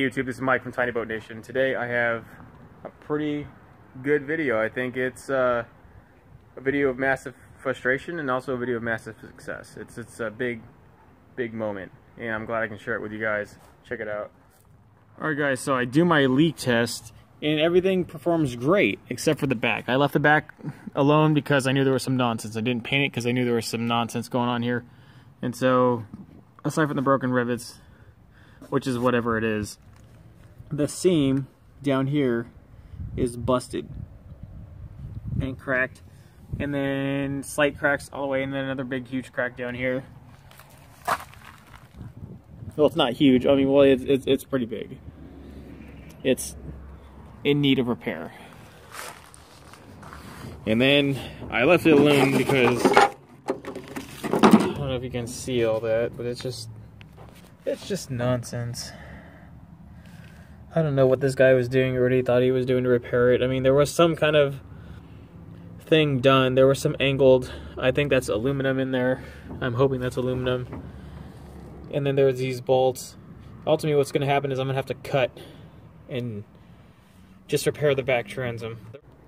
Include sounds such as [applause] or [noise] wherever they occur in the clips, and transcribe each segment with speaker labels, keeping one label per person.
Speaker 1: YouTube? This is Mike from Tiny Boat Nation. Today I have a pretty good video. I think it's uh, a video of massive frustration and also a video of massive success. It's it's a big, big moment, and I'm glad I can share it with you guys. Check it out. Alright guys, so I do my leak test, and everything performs great, except for the back. I left the back alone because I knew there was some nonsense. I didn't paint it because I knew there was some nonsense going on here. And so, aside from the broken rivets, which is whatever it is. The seam down here is busted and cracked. And then slight cracks all the way, and then another big, huge crack down here. Well, it's not huge. I mean, well, it's, it's, it's pretty big. It's in need of repair. And then I left it alone because I don't know if you can see all that, but it's just it's just nonsense. I don't know what this guy was doing or what he thought he was doing to repair it. I mean, there was some kind of thing done. There was some angled, I think that's aluminum in there. I'm hoping that's aluminum. And then there's these bolts. Ultimately, what's going to happen is I'm going to have to cut and just repair the back transom.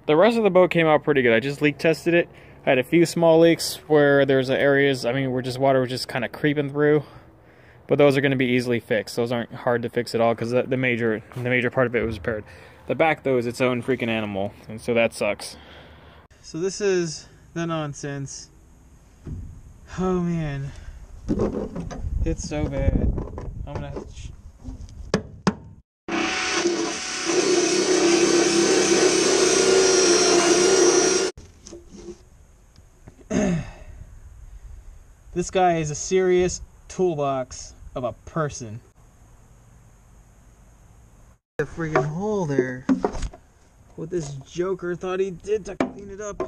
Speaker 1: The rest of the boat came out pretty good. I just leak tested it. I had a few small leaks where there's areas, I mean, where just water was just kind of creeping through but those are going to be easily fixed. Those aren't hard to fix at all because the, the, major the major part of it was repaired. The back though is its own freaking animal, and so that sucks. So this is the nonsense. Oh man, it's so bad. I'm gonna have to. [clears throat] this guy is a serious toolbox of a person. The freaking hole there. What this joker thought he did to clean it up.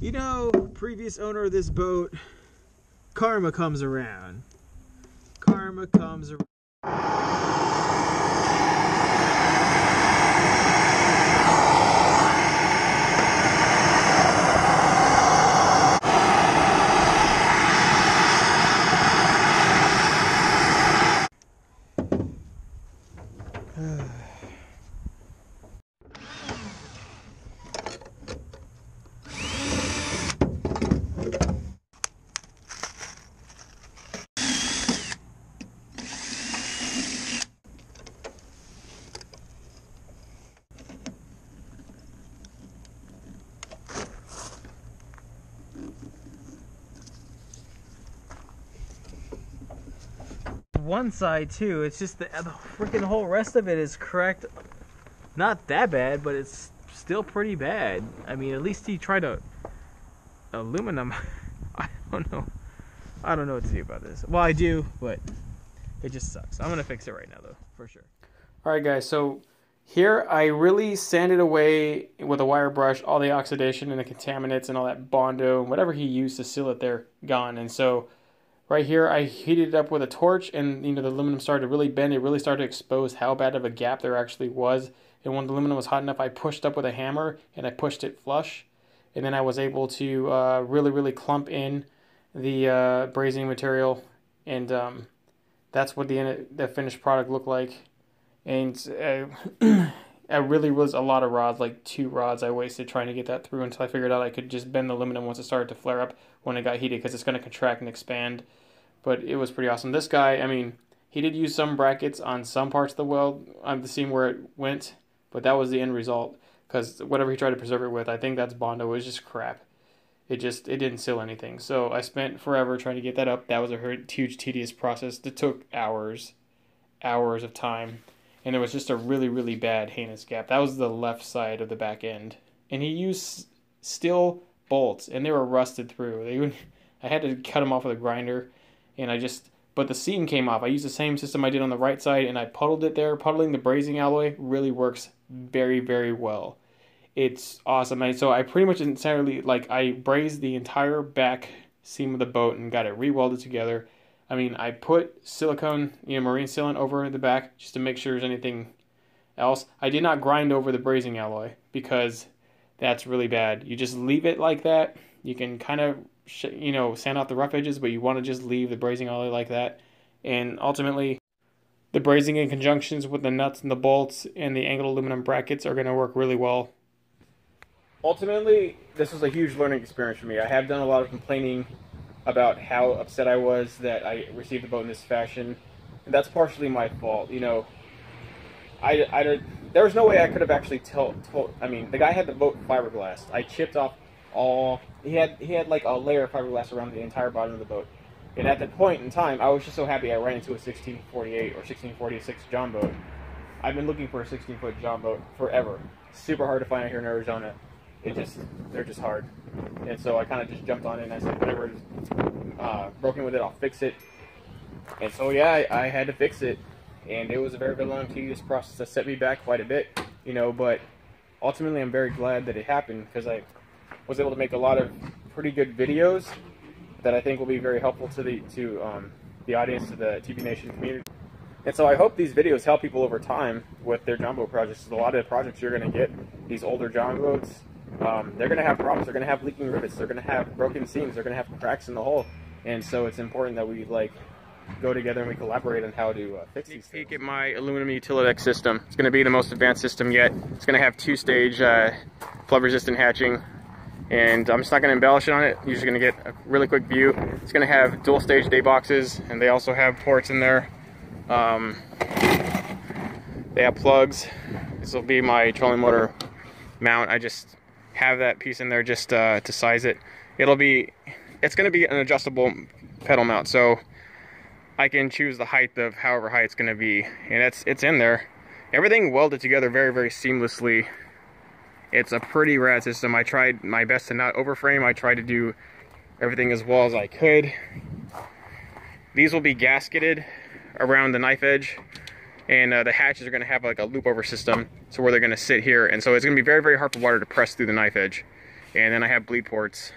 Speaker 1: You know, previous owner of this boat, karma comes around. Karma comes around. One side too. It's just the, the freaking whole rest of it is cracked. Not that bad, but it's still pretty bad. I mean, at least he tried to aluminum. [laughs] I don't know. I don't know what to do about this. Well, I do, but it just sucks. I'm gonna fix it right now, though, for sure. All right, guys. So here I really sanded away with a wire brush all the oxidation and the contaminants and all that bondo and whatever he used to seal it there gone. And so Right here, I heated it up with a torch and you know the aluminum started to really bend. It really started to expose how bad of a gap there actually was. And when the aluminum was hot enough, I pushed up with a hammer and I pushed it flush. And then I was able to uh, really, really clump in the uh, brazing material. And um, that's what the, the finished product looked like. And uh, [clears throat] it really was a lot of rods, like two rods I wasted trying to get that through until I figured out I could just bend the aluminum once it started to flare up when it got heated because it's going to contract and expand. But it was pretty awesome. This guy, I mean, he did use some brackets on some parts of the weld on the seam where it went, but that was the end result because whatever he tried to preserve it with, I think that's Bondo, was just crap. It just, it didn't seal anything. So I spent forever trying to get that up. That was a huge, tedious process. It took hours, hours of time and there was just a really really bad heinous gap. That was the left side of the back end, and he used steel bolts, and they were rusted through. They, [laughs] I had to cut them off with a grinder, and I just but the seam came off. I used the same system I did on the right side, and I puddled it there. Puddling the brazing alloy really works very very well. It's awesome. And so I pretty much entirely like I brazed the entire back seam of the boat and got it re-welded together I mean, I put silicone, you know, marine sealant over the back just to make sure there's anything else. I did not grind over the brazing alloy because that's really bad. You just leave it like that. You can kind of
Speaker 2: you know, sand off the rough edges, but you want to just leave the brazing all like that. And ultimately, the brazing in conjunctions with the nuts and the bolts and the angled aluminum brackets are going to work really well. Ultimately, this was a huge learning experience for me. I have done a lot of complaining about how upset I was that I received the boat in this fashion. And that's partially my fault. You know, I, I, there was no way I could have actually told, told. I mean, the guy had the boat fiberglass. I chipped off all. He had he had like a layer of fiberglass around the entire bottom of the boat. And at that point in time, I was just so happy I ran into a 1648 or 1646 Jon boat. I've been looking for a 16 foot Jon boat forever. Super hard to find out here in Arizona. It just they're just hard. And so I kind of just jumped on it and I said, whatever is uh, broken with it, I'll fix it. And so yeah, I, I had to fix it, and it was a very, very long, tedious process that set me back quite a bit, you know. But ultimately, I'm very glad that it happened because I was able to make a lot of pretty good videos that I think will be very helpful to the to um, the audience, to the TB Nation community. And so I hope these videos help people over time with their jumbo projects. A lot of the projects you're going to get, these older Jon boats, um, they're going to have problems. They're going to have leaking rivets. They're going to have broken seams. They're going to have cracks in the hull. And so it's important that we like go together and we collaborate on how to uh, fix these things. Peek at my aluminum Utilitech system. It's going to be the most advanced system yet. It's going to have two-stage uh, flood-resistant hatching. And I'm just not going to embellish it on it. You're just going to get a really quick view. It's going to have dual-stage day boxes, and they also have ports in there. Um, they have plugs. This will be my trolling motor mount. I just have that piece in there just uh, to size it. It'll be, it's going to be an adjustable pedal mount. So I can choose the height of however high it's going to be. And it's, it's in there. Everything welded together very, very seamlessly. It's a pretty rad system. I tried my best to not overframe. I tried to do everything as well as I could. These will be gasketed around the knife edge and uh, the hatches are going to have like a loop over system so where they're going to sit here and so it's going to be very very hard for water to press through the knife edge and then I have bleed ports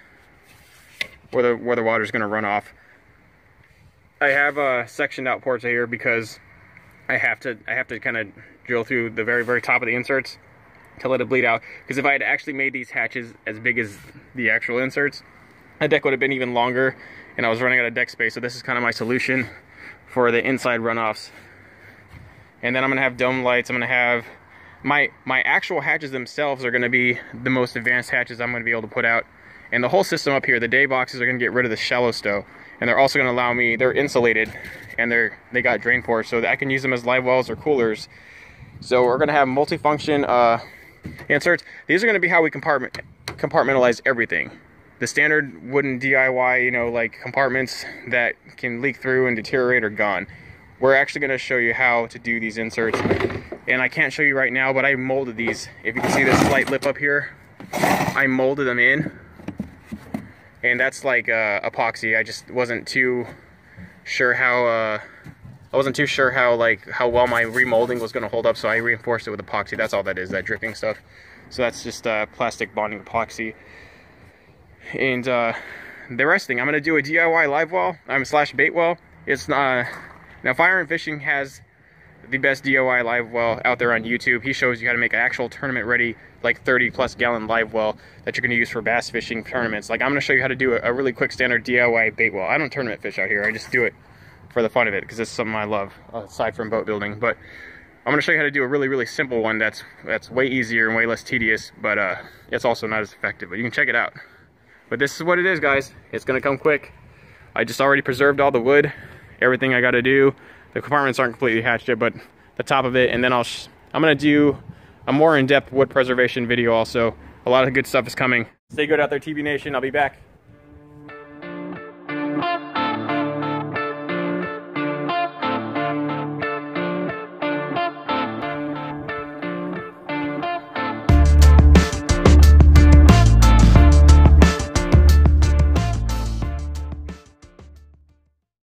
Speaker 2: where the where the water is going to run off I have uh, sectioned out ports here because I have to I have to kind of drill through the very very top of the inserts to let it bleed out because if I had actually made these hatches as big as the actual inserts the deck would have been even longer and I was running out of deck space so this is kind of my solution for the inside runoffs and then I'm gonna have dome lights. I'm gonna have my my actual hatches themselves are gonna be the most advanced hatches I'm gonna be able to put out. And the whole system up here, the day boxes are gonna get rid of the shallow stow. And they're also gonna allow me, they're insulated and they're they got drain ports so that I can use them as live wells or coolers. So we're gonna have multifunction uh, inserts. These are gonna be how we compartment compartmentalize everything. The standard wooden DIY, you know, like compartments that can leak through and deteriorate are gone we're actually going to show you how to do these inserts and I can't show you right now but I molded these if you can see this slight lip up here I molded them in and that's like uh, epoxy I just wasn't too sure how uh, I wasn't too sure how like how well my remolding was going to hold up so I reinforced it with epoxy that's all that is that dripping stuff so that's just uh, plastic bonding epoxy and uh, the resting I'm going to do a DIY live well I'm slash bait well it's not now, Fire and Fishing has the best DIY live well out there on YouTube. He shows you how to make an actual tournament ready, like 30 plus gallon live well that you're gonna use for bass fishing tournaments. Like I'm gonna show you how to do a, a really quick standard DIY bait well. I don't tournament fish out here, I just do it for the fun of it because it's something I love aside from boat building. But I'm gonna show you how to do a really, really simple one that's that's way easier and way less tedious, but uh, it's also not as effective. But you can check it out. But this is what it is, guys. It's gonna come quick. I just already preserved all the wood everything I got to do. The compartments aren't completely hatched yet, but the top of it, and then I'll I'm gonna do a more in-depth wood preservation video also. A lot of good stuff is coming. Stay good out there, TB Nation. I'll be back.